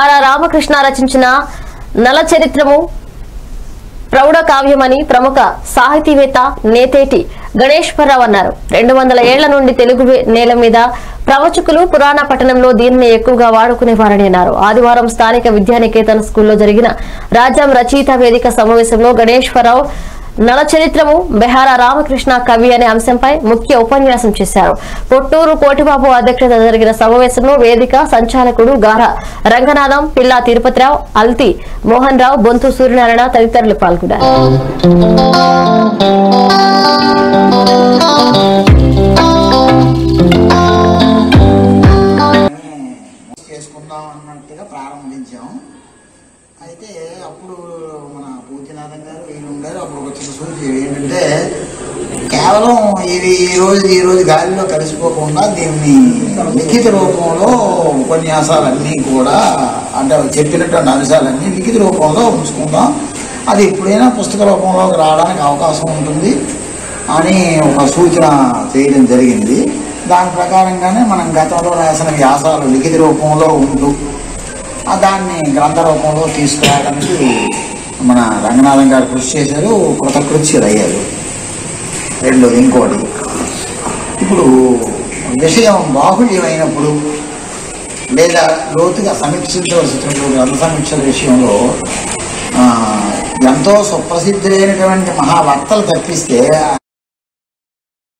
Are Ramakrishna రచించిన నల చరిత్రము ప్రౌఢ కావ్యమని ప్రముఖ సాహితీవేత్త నేతేటి గణేశ్వరరావు అన్నారు. రెండు వందల ఏళ్ళ నుండి తెలుగు నేల మీద ప్రవచకులు పురాణ పట్టణంలో దీనిని ఎక్కువగా వాడుకునేవారని అన్నారు. ఆదివారం స్థానిక విద్యానికేతన్ స్కూల్లో జరిగిన రాజ్యం రచయిత వేదిక సమావేశంలో గణేశ్వరరావు నల చరిత్రము బెహార రామకృష్ణ కవి అనే అంశంపై ముఖ్య ఉపన్యాసం చేశారు. పొట్టూరు కోటిబాబు అధ్యక్షత జరిగిన సమావేశంలో వేదిక సంచాలకుడు గార రంగనాథం పిల్లా తిరుపతిరావు అల్తి మోహన్ రావు బొంతు సూర్యనారాయణ తదితరులు పాల్గొన్నారు. ప్రారంభించాం. అయితే అప్పుడు మన పూజనాథం గారు ఈయన ఉండారు అప్పుడు ఒక చిన్న సూచన ఏంటంటే కేవలం ఇది ఈ రోజు ఈ రోజు గాలిలో కలిసిపోకుండా దీన్ని లిఖిత రూపంలో ఉపన్యాసాలన్నీ కూడా అంటే చెప్పినటువంటి అంశాలన్నీ లిఖిత రూపంలో ఉంచుకుందాం. అది ఎప్పుడైనా పుస్తక రూపంలోకి రావడానికి అవకాశం ఉంటుంది అని ఒక సూచన చేయడం జరిగింది. దాని ప్రకారంగానే మనం గతంలో రాసిన వ్యాసాలు లిఖిత రూపంలో ఉంటూ ఆ దాన్ని గ్రంథ రూపంలో తీసుకురావడానికి మన రంగనాథం గారు కృషి చేశారు కృతకృత్యులు అయ్యారు. రెండోది ఇంకోటి. ఇప్పుడు విషయం బాహుళ్యమైనప్పుడు లేదా లోతుగా సమీక్షించవలసినటువంటి అంత సమీక్షల విషయంలో ఆ, ఎంతో సుప్రసిద్ధులైనటువంటి మహావక్తలు తప్పిస్తే